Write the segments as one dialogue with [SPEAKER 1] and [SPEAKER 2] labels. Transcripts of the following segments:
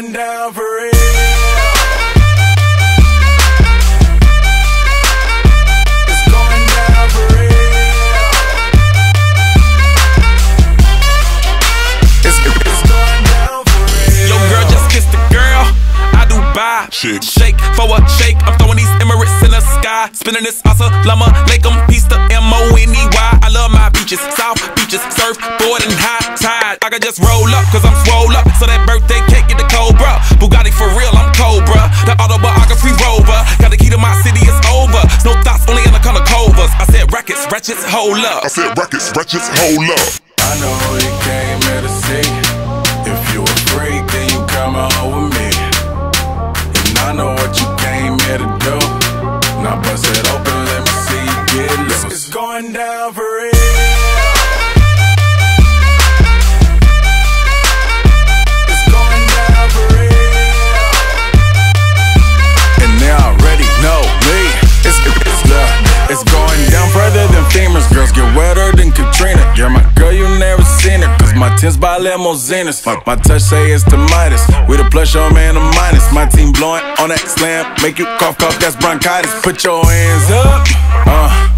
[SPEAKER 1] going down for real. It's going down for real. It's, it's going down for real.
[SPEAKER 2] Yo, girl, just kissed the girl. I do.
[SPEAKER 3] Shake.
[SPEAKER 2] Shake for a shake. I'm throwing these Emirates in the sky. Spinning this Assalamu alaikum. Peace to M O N E Y. I love my beaches. South beaches. Surfboard and high tide. I can just roll up, cause I'm swole up. So that birthday hold up.
[SPEAKER 3] I said records, wretches, hold up.
[SPEAKER 1] I know you came here to see. If you a freak, then you come on with me. And I know what you came here to do. Now bust it open, let me see you get loose. It's going down for tins by limousines. My, touch say it's the Midas. We the plus, your man, a minus. My team blowing on that slam. Make you cough, cough, that's bronchitis. Put your hands up. Uh.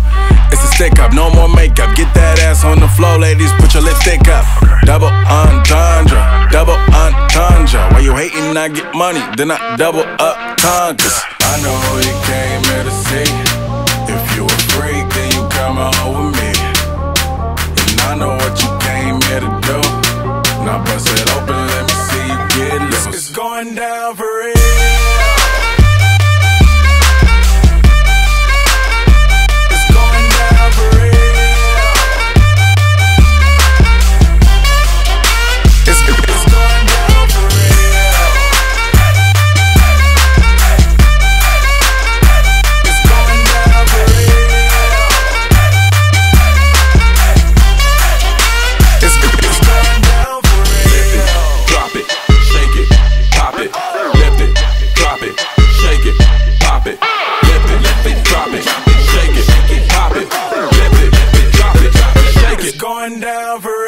[SPEAKER 1] It's a stick up, no more makeup. Get that ass on the floor, ladies. Put your lipstick up. Double entendre, double entendre. Why you hating? I get money, then I double up conquers. I know you came here to see. It's going down for